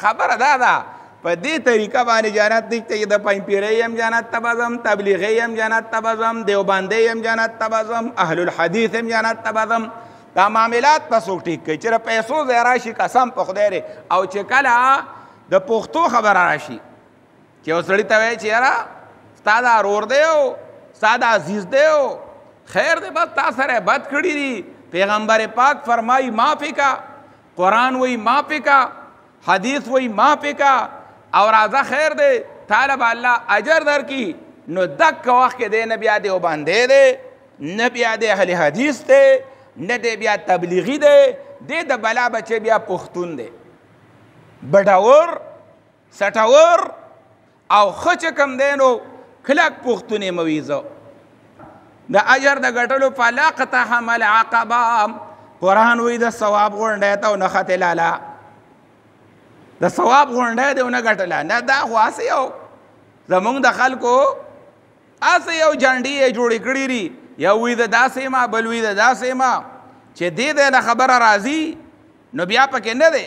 خبره دا ده په دې طریقه باندې جنت نشته چې د پنځپیرې هم جنت ته بزم تبلیغې هم جنت ته بزم دیوبندې هم جنت ته بزم اهل الحدیث هم جنت ته بزم دا معاملات په څوک ټیک کوي چې د پیسو ځای راشي قسم په خدای دی او چې کله د پښتو خبره راشي چې یو سړی ته وایي چې یاره ستا دا رور دی او ستا دا عزیز دی او خیر دی بس تا سره بد کړي دي پیغمبر پاک فرمایي معافي کا قران وای ما پکا حدیث وای ما پکا او راځه خیر دی طالب الله اجر درکې نو دک وخت کې دی نه بیا دی وباندې دی نه بیا دی اهل حدیث دی نه دی بیا تبلیغی دی دی د بلا بچي بیا پښتون دی بډاور سټور او خچ کم دینو کلک پښتونې مویزو د اجر د غټلو فلاقت حمل عقبا قران وی د ثواب غونډه ته نه خته لالا د ثواب غونډه دی نه غټلا نه دا خاصه یو زمونږ د خلکو اسه یو جانډي جوړ کړی ری یو وی د داسې ما بل وی د داسې ما چې دې د خبره راضی نو بیا پکې نه دی